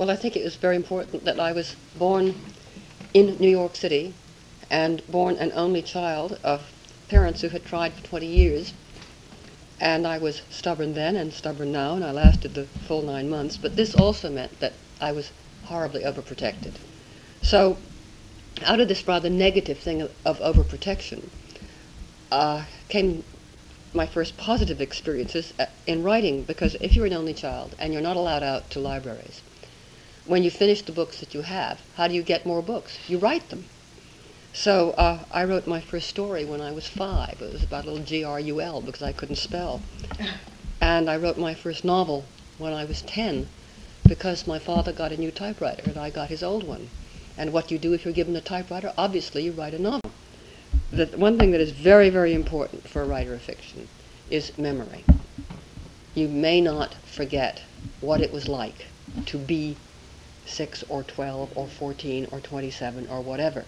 Well, I think it was very important that I was born in New York City and born an only child of parents who had tried for 20 years. And I was stubborn then and stubborn now, and I lasted the full nine months. But this also meant that I was horribly overprotected. So, out of this rather negative thing of, overprotection uh, came my first positive experiences uh, in writing, because if you're an only child and you're not allowed out to libraries, when you finish the books that you have, how do you get more books? You write them. So uh, I wrote my first story when I was five. It was about a little G-R-U-L because I couldn't spell. And I wrote my first novel when I was 10 because my father got a new typewriter and I got his old one. And what you do if you're given a typewriter, obviously you write a novel. The one thing that is very, very important for a writer of fiction is memory. You may not forget what it was like to be 6 or 12 or 14 or 27 or whatever